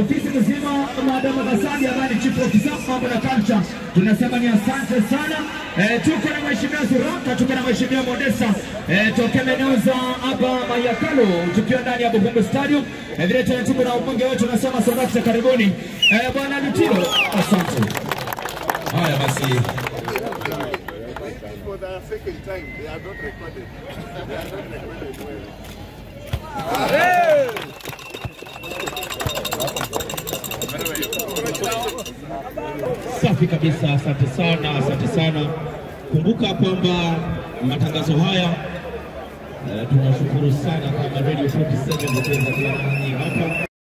ofisi mzima Madam Kasadi ambaye ni chief officer tunasema ni asante sana. Eh, tuko na mheshimiwa Zuraka, tuko na mheshimiwa Modesa eh, tokea maeneo za hapa Mayakalo, tukiwa ndani ya Buhungu Stadium. Eh, vile tena tuko na ubunge wetu tunasema Sonakta, karibuni bwana Lutilo, asante. Haya basi for the second time. They are not recorded. They are not recorded well. Safi kabisa, asante sana, asante sana. Kumbuka kwamba matangazo haya eh, tunashukuru sana kama Radio 47 kuweza kuwa hapa.